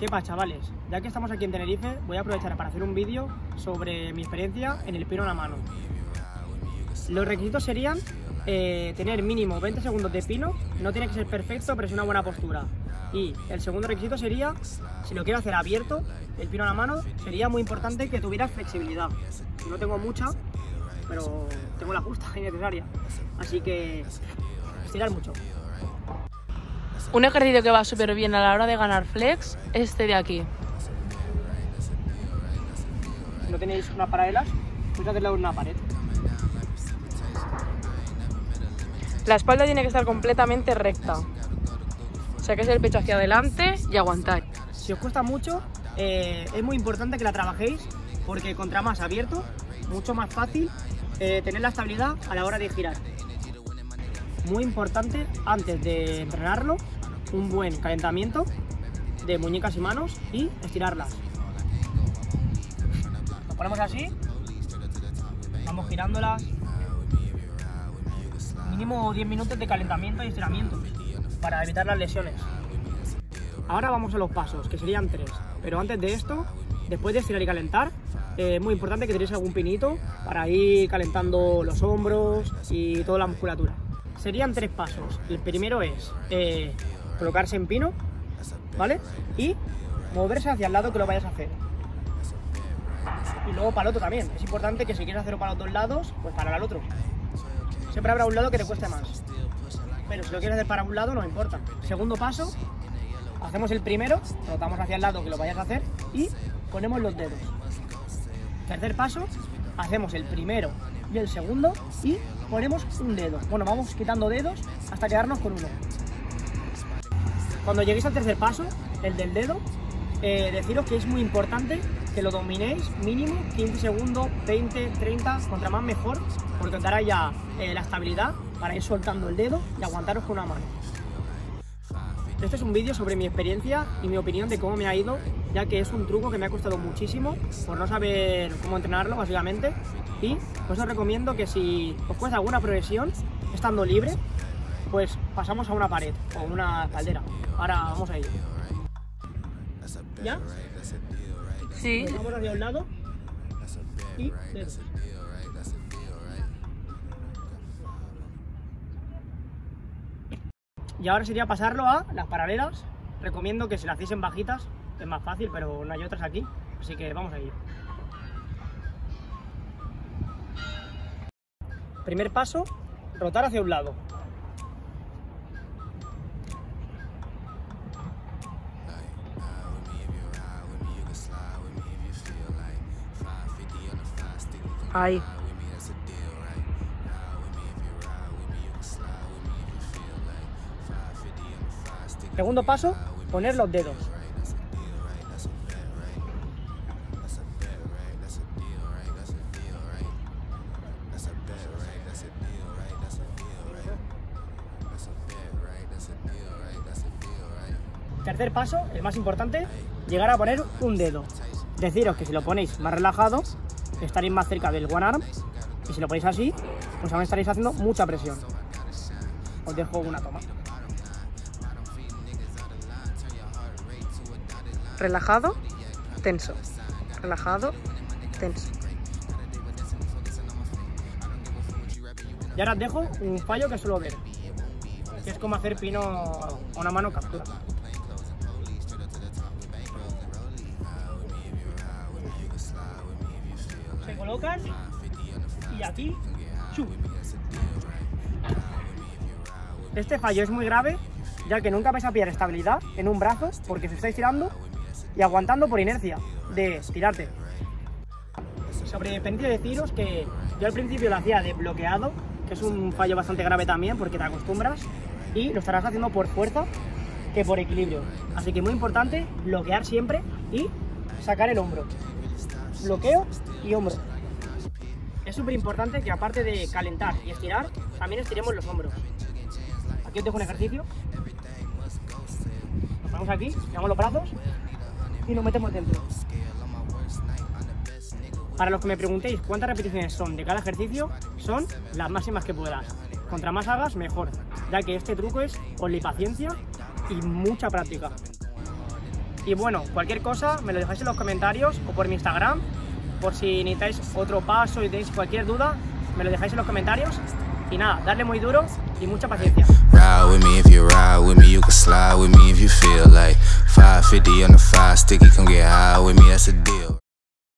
¿Qué pasa, chavales? Ya que estamos aquí en Tenerife, voy a aprovechar para hacer un vídeo sobre mi experiencia en el pino a la mano. Los requisitos serían eh, tener mínimo 20 segundos de pino, no tiene que ser perfecto, pero es una buena postura. Y el segundo requisito sería, si lo quiero hacer abierto, el pino a la mano, sería muy importante que tuviera flexibilidad. No tengo mucha, pero tengo la justa y necesaria. Así que estirar mucho. Un ejercicio que va súper bien a la hora de ganar flex es este de aquí. Si no tenéis unas paralelas, pues hacerlo en una pared. La espalda tiene que estar completamente recta. Saquéis el pecho hacia adelante y aguantáis. Si os cuesta mucho, eh, es muy importante que la trabajéis porque contra más abierto, mucho más fácil eh, tener la estabilidad a la hora de girar. Muy importante, antes de entrenarlo, un buen calentamiento de muñecas y manos y estirarlas. Lo ponemos así, vamos girándolas. Mínimo 10 minutos de calentamiento y estiramiento para evitar las lesiones. Ahora vamos a los pasos, que serían tres. Pero antes de esto, después de estirar y calentar, eh, es muy importante que tenéis algún pinito para ir calentando los hombros y toda la musculatura. Serían tres pasos. El primero es eh, colocarse en pino, ¿vale? Y moverse hacia el lado que lo vayas a hacer. Y luego para el otro también. Es importante que si quieres hacerlo para los dos lados, pues para el otro. Siempre habrá un lado que te cueste más. Pero si lo quieres hacer para un lado, no importa. Segundo paso, hacemos el primero, rotamos hacia el lado que lo vayas a hacer y ponemos los dedos. Tercer paso, hacemos el primero y el segundo y ponemos un dedo. Bueno, vamos quitando dedos hasta quedarnos con uno. Cuando lleguéis al tercer paso, el del dedo, eh, deciros que es muy importante que lo dominéis mínimo 15 segundos, 20, 30, contra más mejor, porque os dará ya eh, la estabilidad para ir soltando el dedo y aguantaros con una mano. Este es un vídeo sobre mi experiencia y mi opinión de cómo me ha ido, ya que es un truco que me ha costado muchísimo por no saber cómo entrenarlo básicamente y pues os recomiendo que si os cuesta alguna progresión, estando libre, pues pasamos a una pared o una caldera. Ahora vamos a ir. ¿Ya? Sí. Pues vamos hacia un lado y dedos. Y ahora sería pasarlo a las paralelas. Recomiendo que si las hacéis en bajitas, es más fácil, pero no hay otras aquí. Así que vamos a ir. Primer paso, rotar hacia un lado. Ahí. Segundo paso, poner los dedos. Tercer paso, el más importante, llegar a poner un dedo. Deciros que si lo ponéis más relajado, estaréis más cerca del one arm y si lo ponéis así, pues aún estaréis haciendo mucha presión. Os dejo una toma. Relajado, tenso. Relajado, tenso. Y ahora dejo un fallo que suelo ver, que es como hacer pino a una mano captura. Se colocan y aquí, ¡chu! Este fallo es muy grave, ya que nunca vais a pillar estabilidad en un brazo porque se estáis tirando y aguantando por inercia de tirarte. Sobre dependencia deciros que yo al principio lo hacía de bloqueado, que es un fallo bastante grave también porque te acostumbras y lo estarás haciendo por fuerza que por equilibrio. Así que muy importante bloquear siempre y sacar el hombro. Bloqueo y hombro. Es súper importante que aparte de calentar y estirar, también estiremos los hombros. Aquí os dejo un ejercicio. Nos ponemos aquí, llevamos los brazos y nos metemos dentro. Para los que me preguntéis cuántas repeticiones son de cada ejercicio, son las máximas que puedas. Contra más hagas, mejor, ya que este truco es only paciencia y mucha práctica. Y bueno, cualquier cosa me lo dejáis en los comentarios o por mi Instagram, por si necesitáis otro paso y tenéis cualquier duda, me lo dejáis en los comentarios. Y nada, darle muy duro y mucha paciencia. Ride with me if you ride with me, you can slide with me if you feel like 550 on the five sticky, come get high with me, that's a deal.